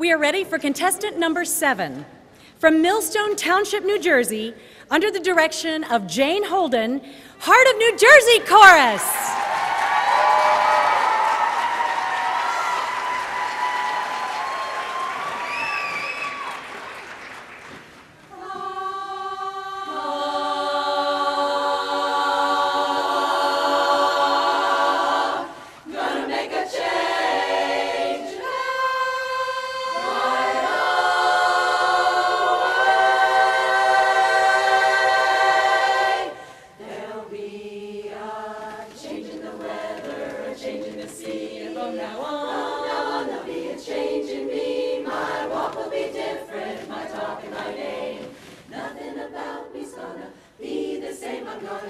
we are ready for contestant number seven. From Millstone Township, New Jersey, under the direction of Jane Holden, Heart of New Jersey Chorus.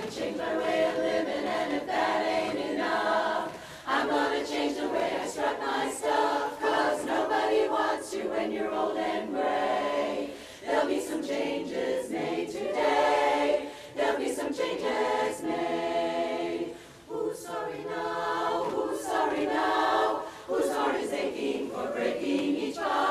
I'm gonna change my way of living, and if that ain't enough, I'm gonna change the way I strap my stuff, cause nobody wants you when you're old and gray. There'll be some changes made today, there'll be some changes made. Who's sorry now? Who's sorry now? Whose heart is aching for breaking each vow?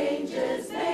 changes made.